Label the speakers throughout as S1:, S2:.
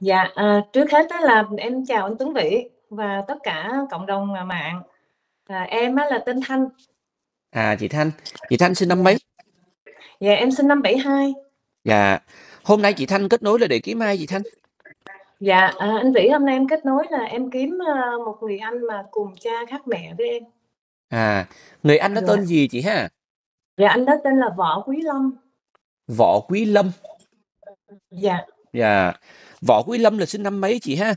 S1: Dạ, à, trước hết á là em chào anh Tuấn Vĩ và tất cả cộng đồng, à, mạng. À, em á là tên Thanh.
S2: À, chị Thanh. Chị Thanh sinh năm mấy?
S1: Dạ, em sinh năm 72.
S2: Dạ. Hôm nay chị Thanh kết nối là để kiếm ai chị Thanh?
S1: Dạ, à, anh Vĩ hôm nay em kết nối là em kiếm, ơ, một người anh mà cùng cha khác mẹ với em.
S2: À, người anh đó
S1: Dạ.
S2: tên gì chị ha?
S1: Dạ, anh đó tên là Võ Quý Lâm.
S2: Võ Quý Lâm.
S1: Dạ.
S2: Dạ. Võ Quý Lâm là sinh năm mấy chị ha?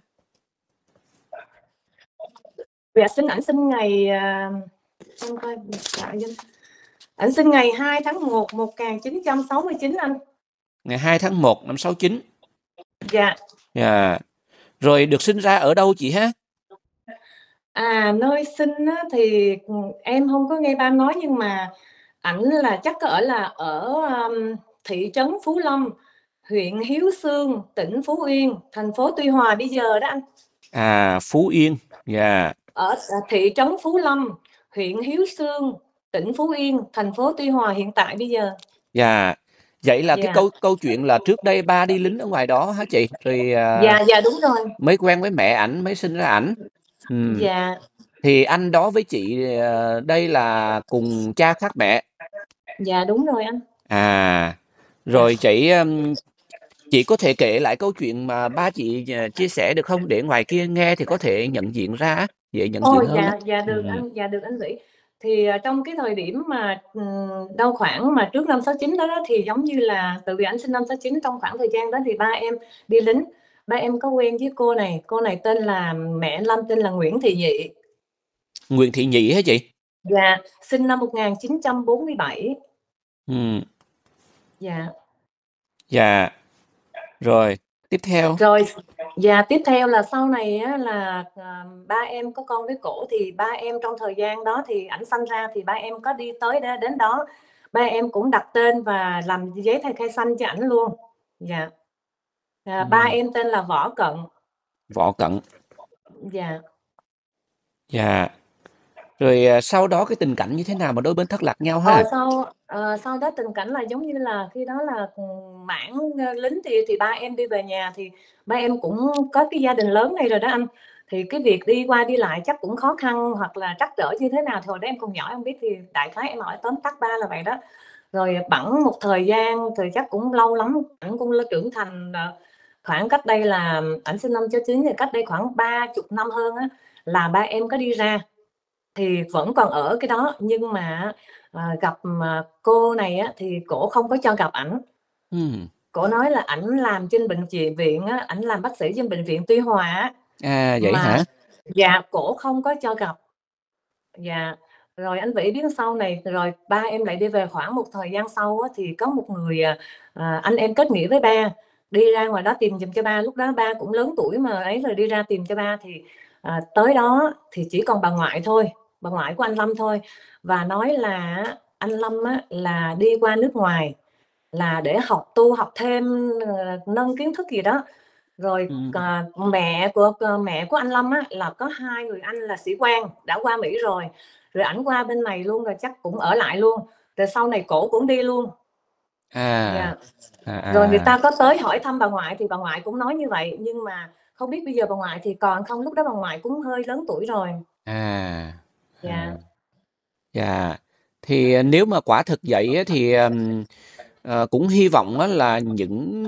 S1: Dạ, sinh ảnh sinh ngày, à, em coi dạ, ảnh sinh ngày 2 tháng 1 1969 anh.
S2: Ngày 2 tháng 1 năm 69.
S1: Dạ.
S2: Dạ. Rồi được sinh ra ở đâu chị ha?
S1: À, nơi sinh á thì, em hông có nghe ba nói nhưng mà ảnh là chắc có ở là ở, thị trấn Phú Lâm, huyện Hiếu Xương, tỉnh Phú Yên, thành phố Tuy Hòa bây giờ đó anh.
S2: À, Phú Yên. Dạ.
S1: Ở, à, thị trấn Phú Lâm, huyện Hiếu Xương, tỉnh Phú Yên, thành phố Tuy Hòa hiện tại bây giờ.
S2: Dạ. Vậy là cái
S1: Dạ.
S2: câu câu chuyện là trước đây ba đi lính ở ngoài đó hả chị? Rồi, à,
S1: Dạ, dạ, đúng rồi.
S2: mới quen với mẹ ảnh, mới sinh ra ảnh. Ừm.
S1: Dạ.
S2: Thì anh đó với chị, ờ, đây là cùng cha khác mẹ?
S1: Dạ, đúng rồi anh.
S2: À, rồi chị, ưm, chị có thể kể lại câu chuyện mà ba chị, ờ, chia sẻ được không? Để ngoài kia nghe thì có thể nhận diện ra dễ nhận
S1: Ôi,
S2: diện hơn á.
S1: dạ, dạ được anh, dạ được anh Vĩ. Thì, à, trong cái thời điểm mà, đâu khoảng mà trước năm 69 đó đó, thì giống như là tại vì ảnh sinh năm 69 trong khoảng thời gian đó thì ba em đi lính, ba em có quen với cô này, cô này tên là mẹ anh Lâm tên là Nguyễn Thị Nhị.
S2: Nguyễn Thị Nhị hả chị?
S1: Dạ, sinh năm 1947.
S2: Ừm.
S1: Dạ.
S2: Dạ. Rồi, tiếp theo.
S1: Rồi, dạ, tiếp theo là sau này á là, ờ, ba em có con với cổ thì ba em trong thời gian đó thì ảnh sanh ra thì ba em có đi tới đ đến đó, ba em cũng đặt tên và làm giấy tờ khai sanh cho ảnh luôn. Dạ. À, ba
S2: Ừm.
S1: em tên là Võ Cận.
S2: Võ Cận.
S1: Dạ.
S2: Dạ. Rồi, à, sau đó cái tình cảnh như thế nào mà đôi bên thất lạc nhau
S1: Ờ,
S2: ha?
S1: sau ờ, sau đó tình cảnh là giống như là khi đó là, ừm, ơ, ờ, lính thì thì ba em đi về nhà thì ba em cũng có cái gia đình lớn này rồi đó anh. Thì cái việc đi qua đi lại chắc cũng khó khăn hoặc là trắc trở như thế nào thì hồi đó em còn nhỏ em hông biết thì đại khái em hỏi tóm tắt ba là vậy đó. Rồi bẵng một thời gian thì chắc cũng lâu lắm, ảnh cũng lên trưởng thành, ờ, khoảng cách đây là ảnh sinh năm 69 thì cách đây khoảng 30 năm hơn á, là ba em có đi ra, thì vẫn còn ở cái đó nhưng mà ờ, gặp mà cô này á thì cổ không có cho gặp ảnh.
S2: Ừm.
S1: Cổ nói là ảnh làm trên bệnh viện viện á, ảnh làm bác sĩ trên bệnh viện Tuy Hòa á,
S2: À, vậy
S1: mà
S2: hả?
S1: dạ, cổ không có cho gặp. Dạ, rồi anh Vĩ biết sau này rồi ba em lại đi về khoảng một thời gian sau á thì có một người, à, à, anh em kết nghĩa với ba, đi ra ngoài đó tìm giùm cho ba, lúc đó ba cũng lớn tuổi mà ấy rồi đi ra tìm cho ba thì, à, tới đó thì chỉ còn bà ngoại thôi, bà ngoại của anh Lâm thôi và nói là anh Lâm á là đi qua nước ngoài là để học tu học thêm, ờ, nâng kiến thức gì đó. Rồi,
S2: Ừm.
S1: ờ, mẹ của c mẹ của anh Lâm á là có 2 người anh là sĩ quan, đã qua Mỹ rồi, rồi ảnh qua bên này luôn rồi chắc cũng ở lại luôn, rồi sau này cổ cũng đi luôn.
S2: À.
S1: Dạ.
S2: À,
S1: Rồi người
S2: à.
S1: ta có tới hỏi thăm bà ngoại thì bà ngoại cũng nói như vậy, nhưng mà không biết bây giờ bà ngoại thì còn không, lúc đó bà ngoại cũng hơi lớn tuổi rồi.
S2: À.
S1: Dạ.
S2: À. Dạ. Thì, à, nếu mà quả thực vậy á thì, ờ, cũng hy vọng á là những,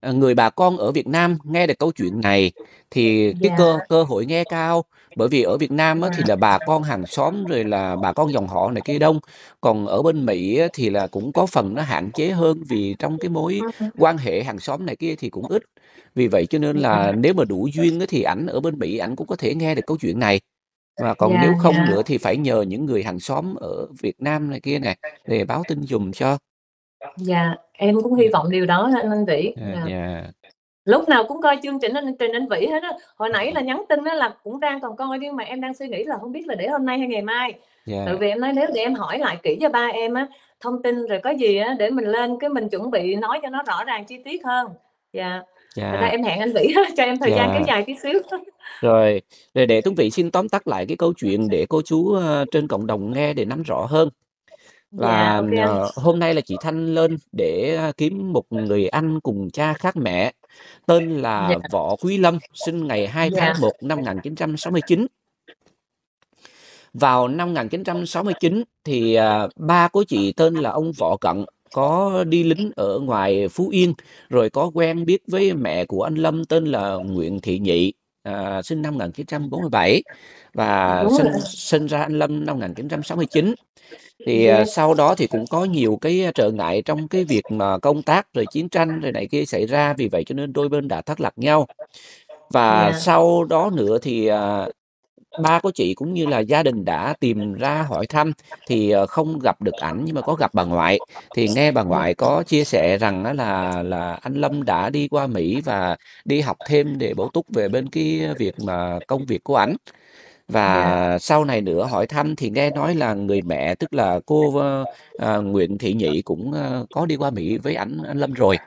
S2: ờ, người bà con ở Việt Nam nghe được câu chuyện này thì cái
S1: Dạ.
S2: cơ cơ hội nghe cao. Bởi vì ở Việt Nam á thì
S1: Dạ.
S2: là bà con hàng xóm rồi là bà con dòng họ này kia đông, còn ở bên Mỹ á thì là cũng có phần nó hạn chế hơn vì trong cái mối quan hệ hàng xóm này kia thì cũng ít. Vì vậy cho nên là
S1: Dạ.
S2: nếu mà đủ duyên á thì ảnh ở bên Mỹ ảnh cũng có thể nghe được câu chuyện này. Và còn
S1: Dạ,
S2: nếu không
S1: dạ.
S2: nữa thì phải nhờ những người hàng xóm ở Việt Nam này kia nè, để báo tin giùm cho.
S1: Dạ, em cũng hy
S2: Ừm.
S1: vọng điều đó anh anh Vĩ. Dạ.
S2: dạ.
S1: Lúc nào cũng coi chương trình anh trình anh Vĩ hết á. Hồi nãy là nhắn tin á là cũng đang còn coi nhưng mà em đang suy nghĩ là hông biết là để hôm nay hay ngày mai. Tại
S2: Dạ.
S1: vì em nói nếu để em hỏi lại kỹ cho ba em á, thông tin rồi có gì á để mình lên cái mình chuẩn bị nói cho nó rõ ràng chi tiết hơn. Dạ. Thành ra
S2: Dạ.
S1: em hẹn anh Vĩ cho em thời gian kéo
S2: Dạ.
S1: dài tí xíu.
S2: Rồi, rồi để Tuấn Vĩ xin tóm tắt lại cái câu chuyện để cô chú, ơ, trên cộng đồng nghe để nắm rõ hơn.
S1: Dạ,
S2: Là,
S1: kê anh.
S2: ờ, hôm nay là chị Thanh lên để, a, kiếm một người anh cùng cha khác mẹ. tên là
S1: Dạ.
S2: Võ Quý Lâm, sinh ngày 2
S1: Dạ.
S2: tháng 1 năm 1969. Vào năm 1969 thì, à, ba của chị tên là ông Võ Cận có đi lính ở ngoài Phú Yên, rồi có quen biết với mẹ của anh Lâm tên là Nguyễn Thị Nhị, à, sinh năm 1947 và sinh sinh ra anh Lâm năm 1969. Thì, à, sau đó thì cũng có nhiều cái trở ngại trong cái việc mà công tác, rồi chiến tranh rồi này kia xảy ra, vì vậy cho nên đôi bên đã thất lạc nhau. Và
S1: Dạ.
S2: sau đó nữa thì, à, ba của chị cũng như là gia đình đã tìm ra hỏi thăm thì, ờ, không gặp được ảnh nhưng mà có gặp bà ngoại. Thì nghe bà ngoại có chia sẻ rằng là là anh Lâm đã đi qua Mỹ và đi học thêm để bổ túc về bên cái việc mà công việc của ảnh.
S1: Dạ.
S2: Và sau này nữa hỏi thăm thì nghe nói là người mẹ, tức là cô, à, Nguyễn Thị Nhị cũng, ơ, có đi qua Mỹ với ảnh anh Lâm rồi.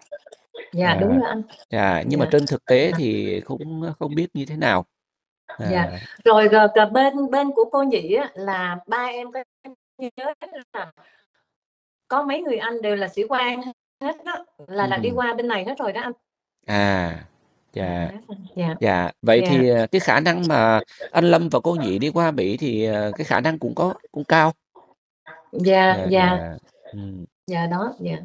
S1: Dạ, đúng
S2: À,
S1: rồi anh.
S2: à, nhưng mà
S1: Dạ.
S2: trên thực tế thì cũng không biết như thế nào.
S1: Dạ.
S2: À.
S1: Rồi, rồi cờ bên bên của cô Nhị á là ba em có nhớ là có mấy người anh đều là sĩ quan hết đó, là là đi qua bên này hết rồi đó anh.
S2: À, dạ.
S1: Dạ.
S2: Dạ, vậy
S1: Dạ.
S2: thì, à, cái khả năng mà anh Lâm và cô Nhị đi qua Mỹ thì, ờ, cái khả năng cũng có cũng cao.
S1: Dạ,
S2: Dạ,
S1: dạ.
S2: dạ.
S1: Dạ, đó, dạ.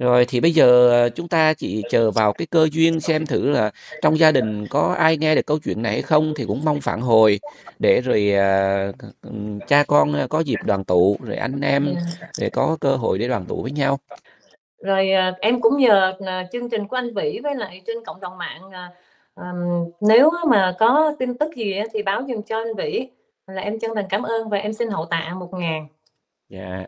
S2: Rồi thì bây giờ, ờ, chúng ta chỉ chờ vào cái cơ duyên xem thử là trong gia đình có ai nghe được câu chuyện này hay không, thì cũng mong phản hồi để rồi, ừm, cha con, ơ, có dịp đoàn tụ, rồi anh em để có cơ hội để đoàn tụ với nhau.
S1: Rồi, em cũng nhờ, chương trình của anh Vĩ với lại trên cộng đồng mạng, ờm, nếu mà có tin tức gì thì báo giùm cho anh Vĩ, là em chân thành cảm ơn và em xin hậu tạ 1.000.
S2: Dạ.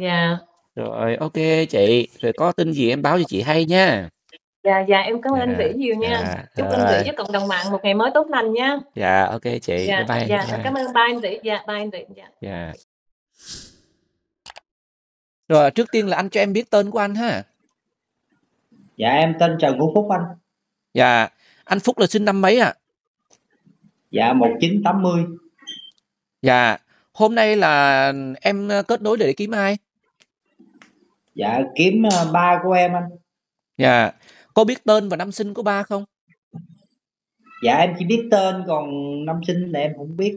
S1: Dạ.
S2: Rồi, ô kê chị, rồi có tin gì em báo cho chị hay nha.
S1: Dạ, dạ, em cảm ơn anh
S2: Dạ,
S1: Vĩ nhiều nha.
S2: dạ,
S1: Chúc anh Vĩ
S2: rồi.
S1: với cộng đồng mạng một ngày mới tốt lành nha.
S2: Dạ, ô kê chị. Bye
S1: Dạ,
S2: bye,
S1: dạ,
S2: bye
S1: em cảm ơn, bye anh Vĩ. Dạ, bye anh Vĩ. Dạ.
S2: Dạ. Rồi, trước tiên là anh cho em biết tên của anh ha.
S3: Dạ, em tên Trần Vũ Phúc anh.
S2: Dạ, anh Phúc là sinh năm mấy ạ?
S3: Dạ, 1980.
S2: Dạ, hôm nay là em, ơ, kết nối để kiếm ai?
S3: Dạ, kiếm, ơ, ba của em anh.
S2: Dạ, có biết tên và năm sinh của ba không?
S3: Dạ, em chỉ biết tên, còn năm sinh thì em hổng biết.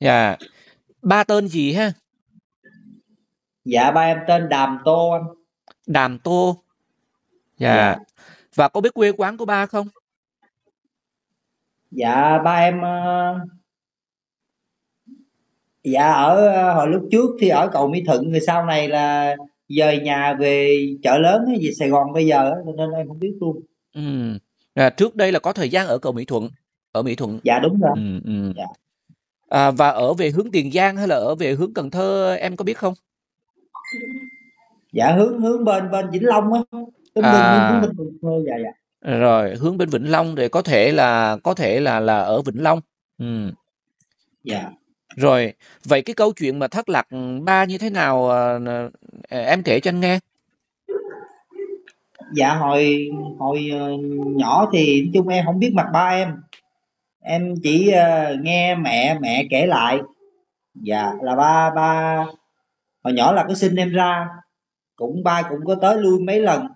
S2: Dạ, ba tên gì ha?
S3: Dạ, ba em tên Đàm Tô anh.
S2: Đàm Tô. Dạ,
S3: Dạ.
S2: và có biết quê quán của ba không?
S3: Dạ, ba em, ơ dạ, ở, ơ, hồi lúc trước thì ở cầu Mỹ Thuận, rồi sau này là dời nhà về Chợ Lớn á, về Sài Gòn bây giờ nên em hông biết luôn.
S2: Ừm, à, trước đây là có thời gian ở cầu Mỹ Thuận, ở Mỹ Thuận.
S3: Dạ, đúng rồi.
S2: Ừm, ừm.
S3: Dạ.
S2: À, và ở về hướng Tiền Giang hay là ở về hướng Cần Thơ em có biết không?
S3: Dạ, hướng hướng bên bên Vĩnh Long á, bên
S2: À.
S3: bên Cần Thơ, dạ, dạ.
S2: Rồi, hướng bên Vĩnh Long thì có thể là có thể là là ở Vĩnh Long. Ừm.
S3: Dạ.
S2: Rồi, vậy cái câu chuyện mà thất lạc, ừm, ba như thế nào, ờ, ờ, em kể cho anh nghe.
S3: Dạ, hồi hồi, ờ, nhỏ thì nói chung em hổng biết mặt ba em. Em chỉ, ờ, nghe mẹ mẹ kể lại. Dạ, là ba ba hồi nhỏ là có sinh em ra, cũng ba cũng có tới lui mấy lần.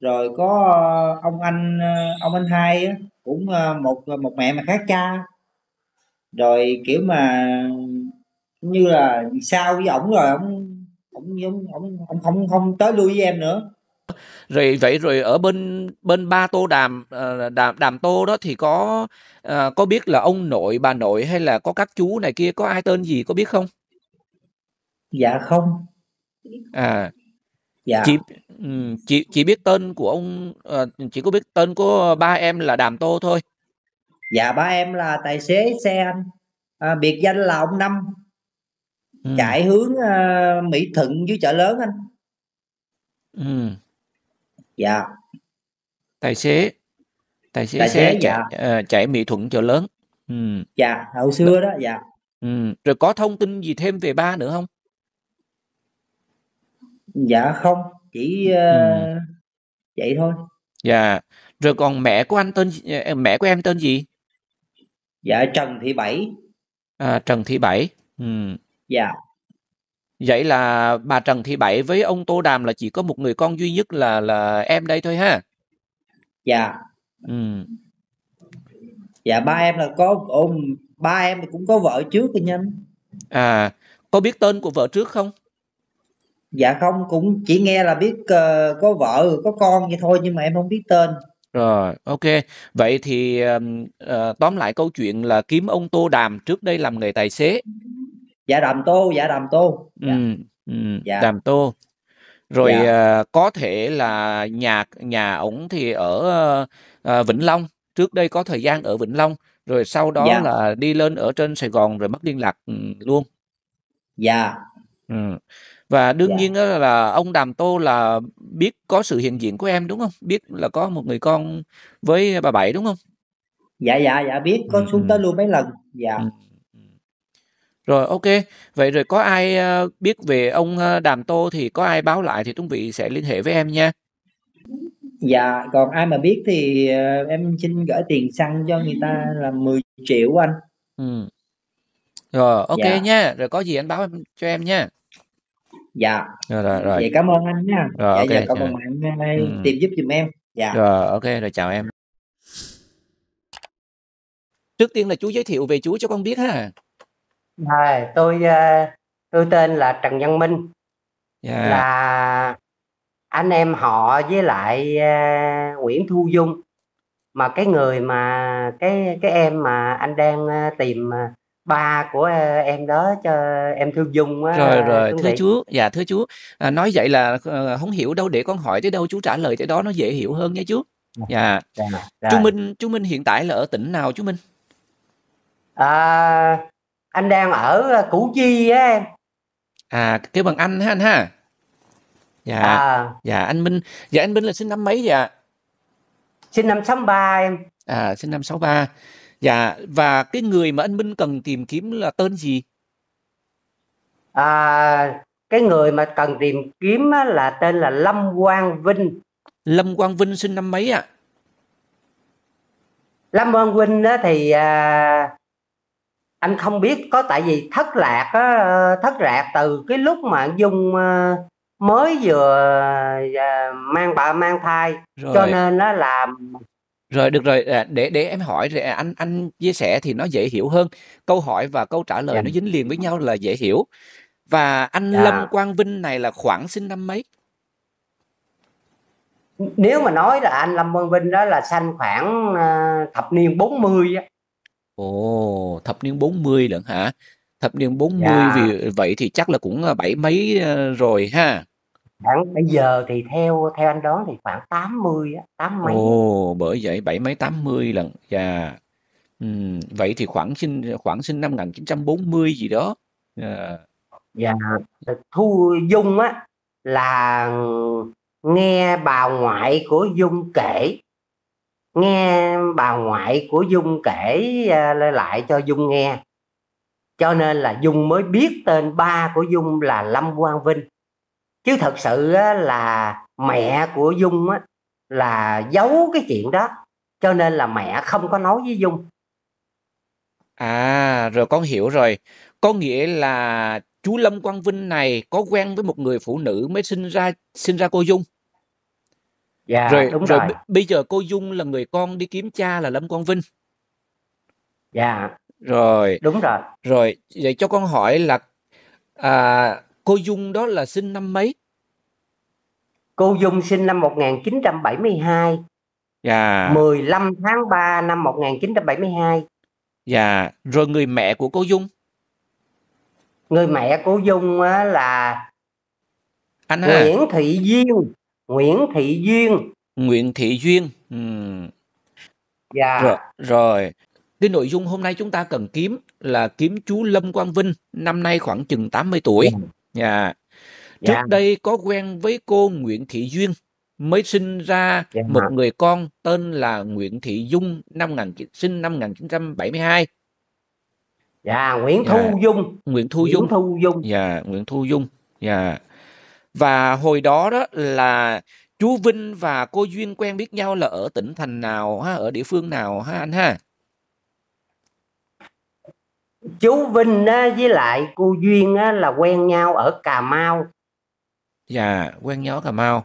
S3: Rồi có, ờ, ông anh, ơ, ông anh hai á, cũng, một một mẹ mà khác cha. Rồi, kiểu mà, như là xa với ổng rồi ổng ổng giống ổng ổng hông hông tới lui với em nữa.
S2: Rồi vậy rồi ở bên bên ba Tô Đàm, ờ, Đàm Đàm Tô đó thì có, ờ, có biết là ông nội, bà nội hay là có các chú này kia, có ai tên gì có biết không?
S3: Dạ, không.
S2: À.
S3: Dạ.
S2: Chỉ ừm, chỉ chỉ biết tên của ông ờ, chỉ có biết tên của ba em là Đàm Tô thôi.
S3: Dạ, ba em là tài xế xe anh, à, biệt danh là ông Năm.
S2: Ừm.
S3: Chạy hướng, ơ, Mỹ Thuận với Chợ Lớn anh.
S2: Ừm.
S3: Dạ.
S2: Tài xế. Tài xế
S3: Tài
S2: xe
S3: xế,
S2: chạy,
S3: dạ.
S2: ờ, chạy Mỹ Thuận Chợ Lớn. Ừm.
S3: Dạ, hồi xưa đó, dạ.
S2: Ừm, rồi có thông tin gì thêm về ba nữa hông?
S3: Dạ, không, chỉ, ơ,
S2: Ừm.
S3: vậy thôi.
S2: Dạ, rồi còn mẹ của anh tên mẹ của em tên gì?
S3: Dạ, Trần Thị Bảy.
S2: À, Trần Thị Bảy. Ừm.
S3: Dạ.
S2: Vậy là bà Trần Thị Bảy với ông Tô Đàm là chỉ có một người con duy nhất là là em đây thôi ha?
S3: dạ
S2: ừ.
S3: dạ ba em là có ôm ba em cũng có vợ trước anh
S2: à có biết tên của vợ trước không
S3: dạ không cũng chỉ nghe là biết uh, có vợ có con vậy thôi nhưng mà em không biết tên
S2: rồi ok vậy thì uh, tóm lại câu chuyện là kiếm ông Tô Đàm trước đây làm nghề tài xế
S3: dạ đàm tô dạ đàm tô
S2: dạ. Ừ, ừ,
S3: dạ.
S2: đàm tô rồi dạ. uh, có thể là nhà nhà ổng thì ở uh, Vĩnh Long trước đây có thời gian ở Vĩnh Long rồi sau đó
S3: dạ.
S2: là đi lên ở trên Sài Gòn rồi mất liên lạc luôn
S3: dạ
S2: ừ. Và đương
S3: dạ.
S2: nhiên đó là ông Đàm Tô là biết có sự hiện diện của em đúng không biết là có một người con với bà Bảy đúng không
S3: dạ dạ dạ biết có xuống
S2: ừ.
S3: tới luôn mấy lần dạ
S2: ừ. Rồi ok, vậy rồi có ai uh, biết về ông uh, Đàm Tô thì có ai báo lại thì Tuấn Vị sẽ liên hệ với em nha.
S3: Dạ, còn ai mà biết thì uh, em xin gửi tiền xăng cho người ta là 10 triệu anh.
S2: Ừ. Rồi ok
S3: Dạ.
S2: nha, rồi có gì anh báo em, cho em nha.
S3: Dạ.
S2: Rồi rồi rồi.
S3: Vậy cảm ơn anh nha.
S2: Rồi,
S3: dạ
S2: ok,
S3: giờ cảm
S2: rồi.
S3: ơn anh uh,
S2: Ừ.
S3: tìm giúp giùm em. Dạ.
S2: Rồi ok, rồi chào em. Trước tiên là chú giới thiệu về chú cho con biết ha.
S4: Rồi, tôi ờ, tôi tên là Trần Văn Minh
S2: Dạ.
S4: là anh em họ với lại ờ, Nguyễn Thu Dung mà cái người mà cái cái em mà anh đang ờ, tìm ờ, ba của ờ, em đó cho em Thu Dung á
S2: Rồi rồi,
S4: Tuấn
S2: thưa
S4: Vĩ.
S2: chú, dạ thưa chú, à, nói vậy là ờ, không hiểu đâu để con hỏi tới đâu chú trả lời tới đó nó dễ hiểu hơn nha chú. Dạ.
S4: Dạ,
S2: Chú
S4: rồi.
S2: Minh, chú Minh hiện tại là ở tỉnh nào chú Minh?
S4: À, anh đang ở ờ, Củ Chi á em.
S2: À, kêu bằng anh ha anh ha. Dạ.
S4: À,
S2: Dạ anh Minh, dạ anh Minh là sinh năm mấy dạ?
S4: sinh năm 63 em.
S2: À sinh năm 63. Dạ và cái người mà anh Minh cần tìm kiếm là tên gì?
S4: À, cái người mà cần tìm kiếm là tên là Lâm Quang Vinh.
S2: Lâm Quang Vinh sinh năm mấy ạ?
S4: Lâm Quang Vinh thì à, anh không biết có tại vì thất lạc á, ờ, thất lạc từ cái lúc mà anh Dung ờ, mới vừa à, mang bà mang thai
S2: Rồi.
S4: cho nên nó là
S2: Rồi được rồi, à, để để em hỏi rồi à, anh anh chia sẻ thì nó dễ hiểu hơn. Câu hỏi và câu trả lời
S4: Dạ.
S2: nó dính liền với nhau là dễ hiểu. Và anh
S4: Dạ.
S2: Lâm Quang Vinh này là khoảng sinh năm mấy?
S4: nếu mà nói là anh Lâm Quang Vinh đó là sanh khoảng à, thập niên 40 á.
S2: Ồ, thập niên 40 lận hả? Thập niên 40
S4: Dạ.
S2: vì vậy thì chắc là cũng bảy mấy rồi ha.
S4: Khoảng bây giờ thì theo theo anh đoán thì khoảng 80 á, tám mấy.
S2: Ồ, bởi vậy bảy mấy tám mươi lần. Dạ. Ừm, vậy thì khoảng sinh khoảng sinh năm 1940 gì đó. Dạ.
S4: Dạ, Thu Dung á là nghe bà ngoại của Dung kể nghe bà ngoại của Dung kể à, lại cho Dung nghe cho nên là Dung mới biết tên ba của Dung là Lâm Quang Vinh chứ thật sự là mẹ của Dung á là giấu cái chuyện đó cho nên là mẹ không có nói với Dung
S2: À, rồi con hiểu rồi. Có nghĩa là chú Lâm Quang Vinh này có quen với một người phụ nữ mới sinh ra sinh ra cô Dung.
S4: dạ
S2: Rồi
S4: đúng
S2: rồi
S4: rồi
S2: bây giờ cô Dung là người con đi kiếm cha là Lâm Quang Vinh.
S4: dạ
S2: Rồi,
S4: đúng rồi
S2: rồi vậy cho con hỏi là à, cô Dung đó là sinh năm mấy?
S4: cô Dung sinh năm 1972
S2: Dạ.
S4: 15 tháng 3 năm 1972
S2: Dạ, rồi người mẹ của cô Dung,
S4: người mẹ của Dung á là
S2: anh ha,
S4: Nguyễn Thị Duyên Nguyễn Thị Duyên
S2: Nguyễn Thị Duyên. Ừm,
S4: và
S2: Rồi, rồi. Cái nội dung hôm nay chúng ta cần kiếm là kiếm chú Lâm Quang Vinh, năm nay khoảng chừng 80 tuổi. Dạ. Trước
S4: dạ,
S2: đây có quen với cô Nguyễn Thị Duyên, mới sinh ra
S4: Dạ.
S2: một người con tên là Nguyễn Thị Dung, năm 19, sinh năm 1972.
S4: dạ, Nguyễn
S2: Dạ.
S4: Thu Dung
S2: Nguyễn Thu
S4: Nguyễn
S2: Dung.
S4: Thu Dung
S2: Dạ, Nguyễn Thu Dung. Dạ. Và hồi đó đó là chú Vinh và cô Duyên quen biết nhau là ở tỉnh thành nào ha, ở địa phương nào ha anh ha?
S4: Chú Vinh á, với lại cô Duyên á, là quen nhau ở Cà Mau.
S2: Dạ, quen nhau ở Cà Mau.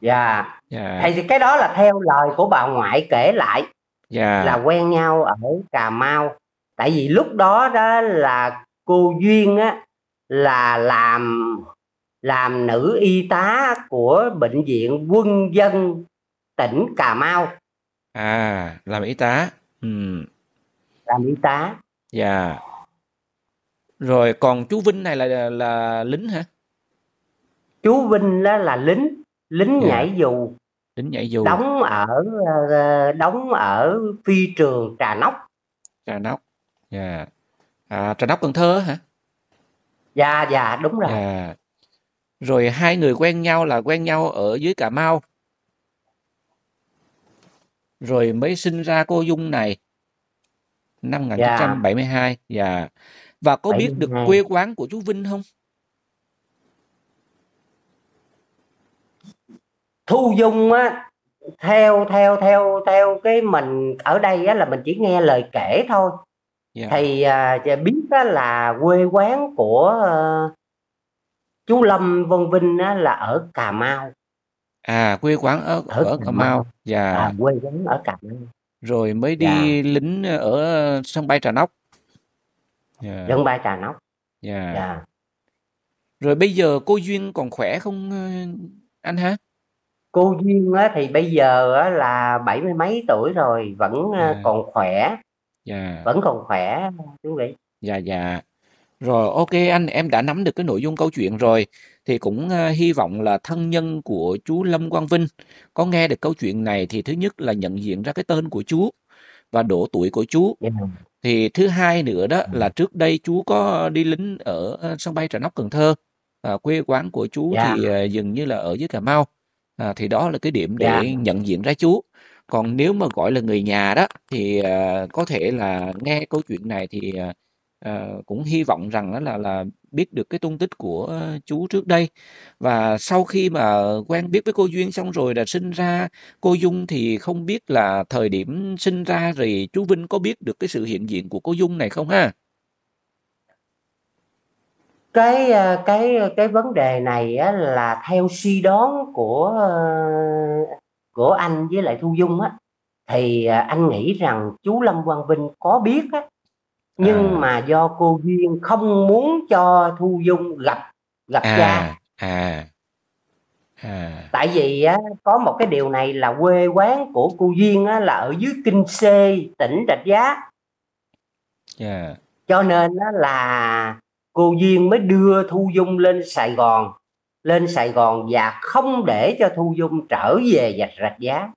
S4: dạ.
S2: Dạ.
S4: Thì cái đó là theo lời của bà ngoại kể lại.
S2: Dạ.
S4: Là quen nhau ở Cà Mau. Tại vì lúc đó đó là cô Duyên á là làm làm nữ y tá của bệnh viện quân dân tỉnh Cà Mau.
S2: À làm y tá. Ừ.
S4: Làm y tá
S2: dạ. Rồi còn chú Vinh này là là lính hả?
S4: Chú Vinh đó là lính lính
S2: Dạ.
S4: nhảy dù.
S2: Lính nhảy dù.
S4: Đóng ở ờ, đóng ở phi trường Trà Nóc.
S2: Trà Nóc. Dạ. À, Trà Nóc Cần Thơ hả?
S4: Dạ dạ đúng rồi.
S2: Dạ. Rồi hai người quen nhau là quen nhau ở dưới Cà Mau. Rồi mới sinh ra cô Dung này năm 1972 dạ. Và có biết được
S4: 72.
S2: quê quán của chú Vinh không?
S4: Thu Dung á theo theo theo theo cái mình ở đây á là mình chỉ nghe lời kể thôi.
S2: Dạ.
S4: Thì chỉ biết á là quê quán của ờ, chú Lâm Vân Vinh á là ở Cà Mau.
S2: À quê quán ở
S4: Ở
S2: ở
S4: Cà
S2: Cà
S4: Mau.
S2: Mau. dạ.
S4: À, quê quán ở Cà Mau
S2: rồi mới đi lính ở sân bay Trà Nóc. Dạ.
S4: Dân bay Trà Nóc.
S2: Dạ.
S4: Dạ.
S2: Rồi bây giờ cô Duyên còn khỏe không ờ, anh hả
S4: cô Duyên á thì bây giờ á là bảy mươi mấy tuổi rồi vẫn ờ,
S2: À.
S4: còn khỏe.
S2: Dạ.
S4: Vẫn còn khỏe quý vị.
S2: Dạ dạ. Rồi ok anh em đã nắm được cái nội dung câu chuyện rồi thì cũng ờ, hy vọng là thân nhân của chú Lâm Quang Vinh có nghe được câu chuyện này thì thứ nhất là nhận diện ra cái tên của chú và độ tuổi của chú
S4: Dạ.
S2: thì thứ hai nữa đó
S4: Ừ.
S2: là trước đây chú có đi lính ở ờ, sân bay Trà Nóc Cần Thơ à, quê quán của chú
S4: Dạ.
S2: thì ờ, dường như là ở dưới Cà Mau à, thì đó là cái điểm để
S4: Dạ.
S2: nhận diện ra chú còn nếu mà gọi là người nhà đó thì ờ, có thể là nghe câu chuyện này thì ờ, ờ, cũng hy vọng rằng đó là là biết được cái tung tích của chú trước đây và sau khi mà quen biết với cô Duyên xong rồi là sinh ra cô Dung thì không biết là thời điểm sinh ra thì chú Vinh có biết được cái sự hiện diện của cô Dung này không ha?
S4: cái ờ, cái cái vấn đề này á là theo suy đoán của ờ, của anh với lại Thu Dung á thì ờ, anh nghĩ rằng chú Lâm Quang Vinh có biết á nhưng
S2: À.
S4: mà do cô Duyên không muốn cho Thu Dung gặp gặp cha.
S2: À, à, à,
S4: tại vì á có một cái điều này là quê quán của cô Duyên á là ở dưới Kinh Xê tỉnh Rạch Giá.
S2: Dạ,
S4: cho nên á là cô Duyên mới đưa Thu Dung lên Sài Gòn lên Sài Gòn và không để cho Thu Dung trở về dạch Rạch Giá.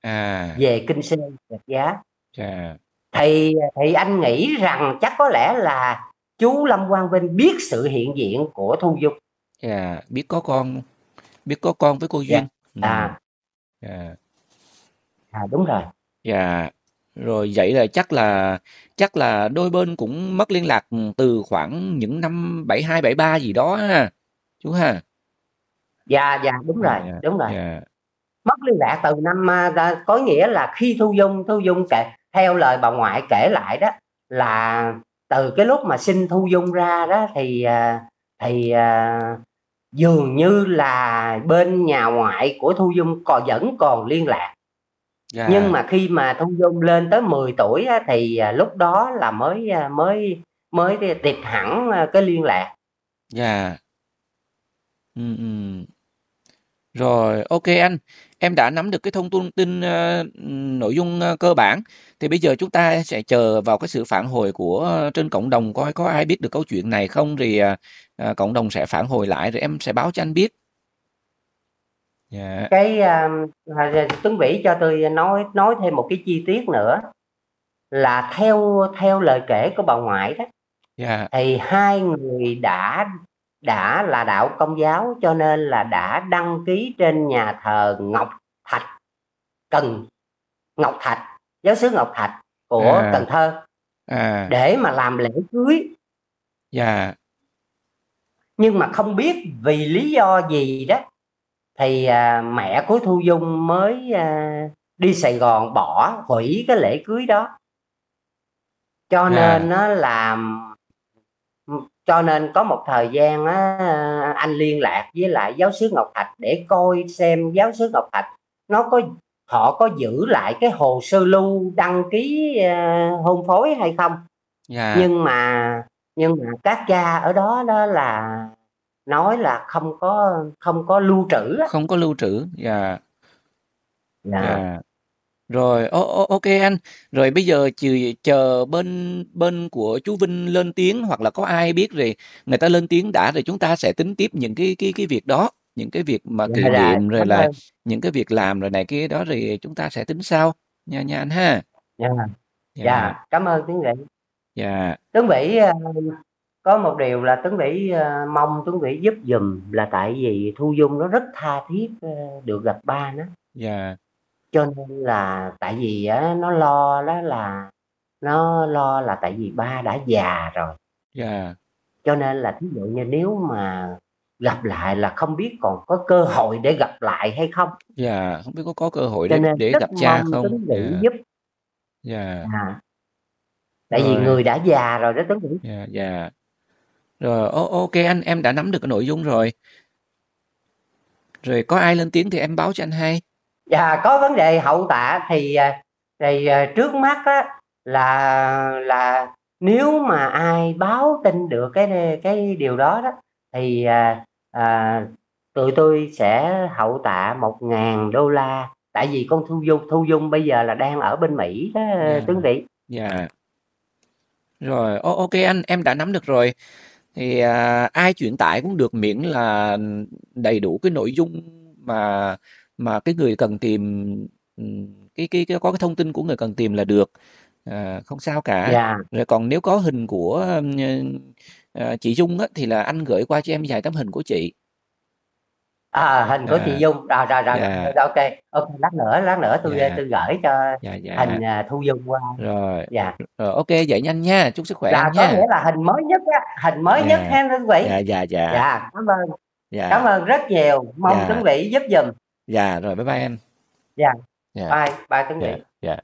S2: À,
S4: về Kinh Xê Rạch Giá.
S2: Dạ,
S4: thì thì anh nghĩ rằng chắc có lẽ là chú Lâm Quang Vinh biết sự hiện diện của Thu Dung
S2: dạ, biết có con, biết có con với cô
S4: Dạ.
S2: Duyên. Ừ,
S4: à,
S2: dạ,
S4: à đúng rồi
S2: dạ. Rồi vậy là chắc là chắc là đôi bên cũng mất liên lạc từ khoảng những năm 72 73 gì đó ha. Chú ha.
S4: dạ dạ đúng rồi
S2: Dạ,
S4: đúng rồi
S2: Dạ,
S4: mất liên lạc từ năm à, có nghĩa là khi Thu Dung Thu Dung kể theo lời bà ngoại kể lại đó là từ cái lúc mà sinh Thu Dung ra đó thì à, thì à, dường như là bên nhà ngoại của Thu Dung còn vẫn còn liên lạc
S2: dạ,
S4: nhưng mà khi mà Thu Dung lên tới 10 tuổi á, thì à, lúc đó là mới mới mới tịt hẳn cái liên lạc
S2: Dạ. Ừ, ừ. Rồi, ok anh. Em đã nắm được cái thông tin tin ờ, nội dung ờ, cơ bản. Thì bây giờ chúng ta sẽ chờ vào cái sự phản hồi của ờ, trên cộng đồng coi có ai biết được câu chuyện này không thì ờ, ờ, cộng đồng sẽ phản hồi lại rồi em sẽ báo cho anh biết. Dạ.
S4: cái à, à, Tuấn Vĩ cho tôi nói nói thêm một cái chi tiết nữa là theo theo lời kể của bà ngoại đó
S2: Dạ.
S4: thì hai người đã đã là đạo công giáo cho nên là đã đăng ký trên nhà thờ Ngọc Thạch Cần Ngọc Thạch giáo xứ Ngọc Thạch của
S2: À.
S4: Cần Thơ
S2: À,
S4: để mà làm lễ cưới
S2: dạ.
S4: nhưng mà không biết vì lý do gì đó thì à, mẹ của Thu Dung mới à, đi Sài Gòn bỏ hủy cái lễ cưới đó cho
S2: À.
S4: nên nó làm cho nên có một thời gian á, anh liên lạc với lại giáo sứ Ngọc Thạch để coi xem giáo sứ Ngọc Thạch nó có họ có giữ lại cái hồ sơ lưu đăng ký uh, hôn phối hay không.
S2: Dạ.
S4: Nhưng mà nhưng mà các cha ở đó đó là nói là không có không có lưu trữ
S2: không có lưu trữ dạ.
S4: Dạ.
S2: Dạ rồi ô, ô, ok anh. Rồi bây giờ chờ, chờ bên bên của chú Vinh lên tiếng hoặc là có ai biết rồi người ta lên tiếng đã rồi chúng ta sẽ tính tiếp những cái cái cái việc đó. Những cái việc mà kỷ
S4: dạ rồi
S2: niệm rồi
S4: cảm
S2: là
S4: ơn.
S2: những cái việc làm rồi này kia đó rồi chúng ta sẽ tính sau. Nha nha anh ha.
S4: Dạ.
S2: Dạ.
S4: Dạ cảm ơn tiến vị
S2: dạ.
S4: Tướng vĩ ờ, có một điều là tướng vĩ ờ, mong tướng vĩ giúp giùm là tại vì thu dung nó rất tha thiết ờ, được gặp ba nó.
S2: Dạ
S4: cho nên là tại vì á, nó lo đó là nó lo là tại vì ba đã già rồi.
S2: Dạ.
S4: Cho nên là thí dụ như nếu mà gặp lại là không biết còn có cơ hội để gặp lại hay không?
S2: Dạ không biết có có cơ hội
S4: cho
S2: để
S4: nên
S2: để
S4: rất
S2: gặp cha
S4: mong
S2: không?
S4: tướng vĩ
S2: dạ
S4: giúp.
S2: Dạ.
S4: À, tại vì
S2: rồi.
S4: người đã già rồi đó tướng vĩ
S2: dạ dạ. Rồi ô, ok anh em đã nắm được cái nội dung rồi. Rồi có ai lên tiếng thì em báo cho anh hay
S4: Dạ có vấn đề hậu tạ thì à, thì à, trước mắt á là là nếu mà ai báo tin được cái cái điều đó đó thì à, à, tụi tôi sẽ hậu tạ một ngàn đô la. Tại vì con Thu Dung Thu Dung bây giờ là đang ở bên Mỹ đó
S2: dạ.
S4: tướng vị
S2: dạ. Rồi ô, ok anh em đã nắm được rồi. Thì à, ai chuyển tải cũng được miễn là đầy đủ cái nội dung mà mà cái người cần tìm ừm, cái cái, cái có cái thông tin của người cần tìm là được. À, không sao cả.
S4: Dạ.
S2: Rồi còn nếu có hình của ừm, ờ, chị Dung á, thì là anh gửi qua cho em vài tấm hình của chị.
S4: À, hình của chị
S2: à,
S4: Dung. Rồi rồi rồi,
S2: dạ.
S4: rồi ok. Ok lát nữa lát nữa tôi
S2: dạ.
S4: tôi gửi cho
S2: dạ dạ.
S4: hình à, Thu Dung qua.
S2: Rồi.
S4: Dạ.
S2: Rồi ok vậy nhanh nha. Chúc sức khỏe anh
S4: là có
S2: nha
S4: nghĩa là hình mới nhất á hình mới nhất
S2: dạ.
S4: ha tướng vị.
S2: Dạ dạ dạ.
S4: Dạ cảm ơn. Cảm
S2: dạ
S4: ơn rất nhiều. Mong
S2: dạ.
S4: tướng vị giúp giùm
S2: dạ rồi bye bye em
S4: dạ.
S2: Dạ.
S4: Bye bye tướng
S2: dạ
S4: vị
S2: dạ